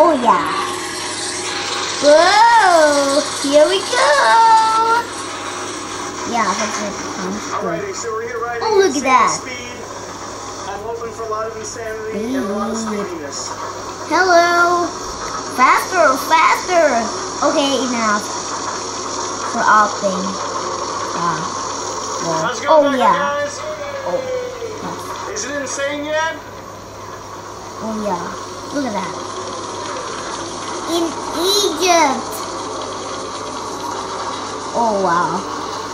Oh yeah. Whoa! Here we go! Yeah, that's it. Alrighty, so we're here riding Oh, look at that. Speed. I'm hoping for a lot of insanity and a lot of speediness. Hello! Faster, faster! Okay, enough. For opting. Ah. Well, How's it oh yeah. guys? Oh. Is it insane yet? Oh yeah. Look at that. In Egypt. Oh wow.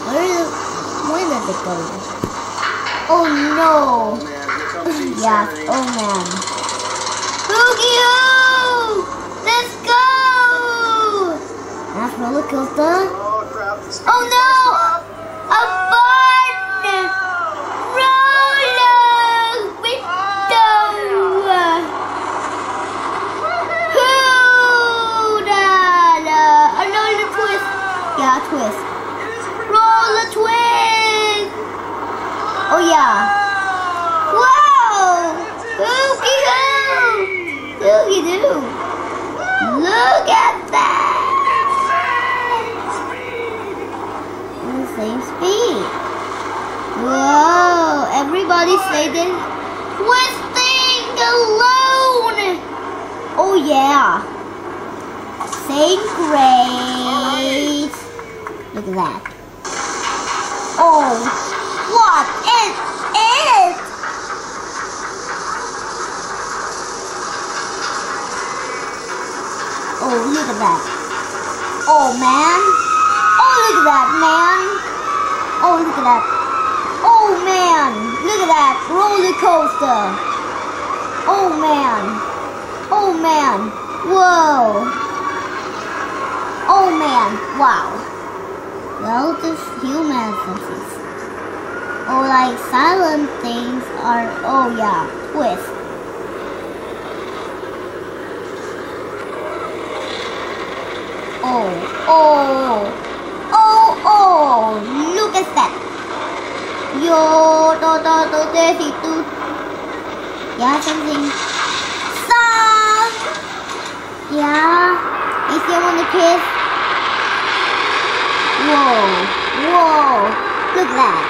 Where is where did it go? Oh no. Oh Yeah. Oh man. Boogie Let's go. That's roller coaster. Oh no! Everybody say this. Twisting alone. Oh yeah. Same grace. Look at that. Oh, what is it? Oh, look at that. Oh man. Oh, look at that, man. Oh, look at that. Oh, man. Look at that. Roller coaster. Oh, man. Oh, man. Whoa. Oh, man. Wow. Well, just human senses. Oh, like silent things are, oh, yeah, twist. Oh, oh, oh, oh, look at that. Yo, do, do, do, dirty, do. Yeah, something. Song. Yeah. Is there one to kiss? Whoa, whoa, look at that.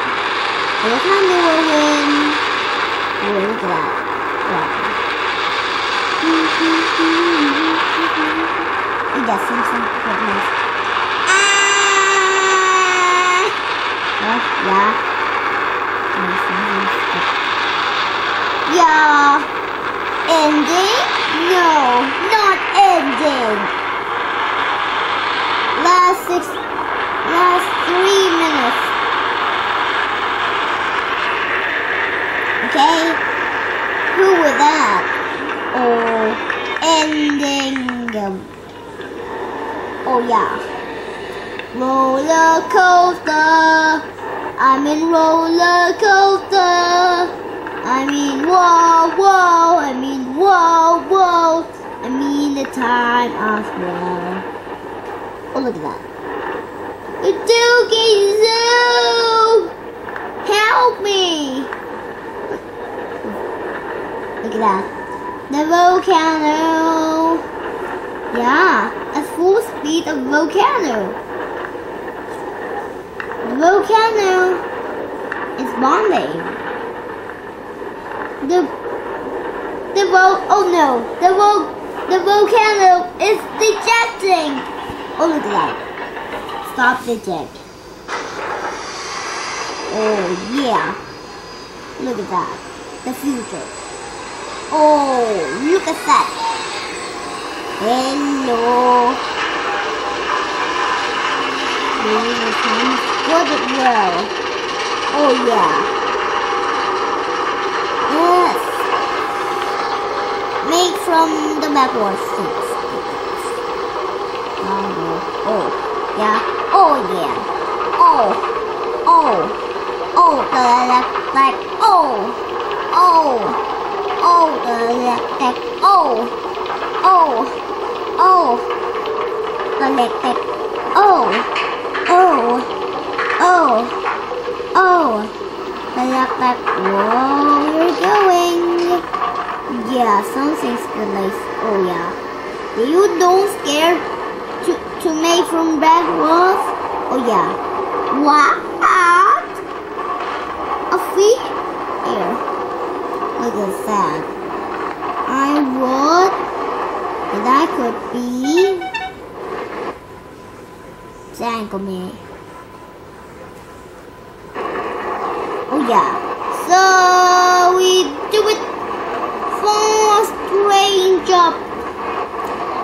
Look how will win. Whoa, look at that. Wow. We got some Okay. Who was that? Oh, ending. Um, Oh yeah. Roller coaster. I'm in roller coaster. I mean whoa whoa. I mean whoa whoa. I mean the time of war. Oh look at that. The Doogie Zoo. Help me. Look at that. The volcano. Yeah, at full speed of volcano. The volcano is bombing. The the vol oh no, the vol the volcano is ejecting. Oh look at that. Stop the eject. Oh yeah. Look at that. The future. Oh, look at that. Hello. For the. Oh yeah. Yes. Made from the backwards things. Oh, oh, yeah. Oh yeah. Oh, oh, oh, the left back. Oh, oh, oh, the left back. Oh, oh. Oh, the leg back. Oh, oh, oh, oh, the leg back. Whoa, we're going. Yeah, something's good. Like, oh yeah. You don't scare to, to make from backwards? Oh yeah. What? A feet? Here. At that. I would. And I could be. Jangle me. Oh yeah. So we do it for strange up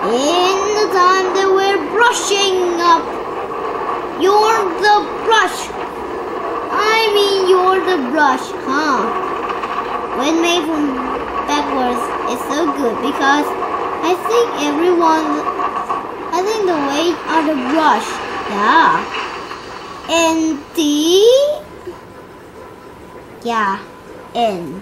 in the time that we're brushing up. You're the brush. I mean, you're the brush, huh? When made from backwards, it's so good because I think everyone, I think the weight of the brush, yeah. And the, yeah, and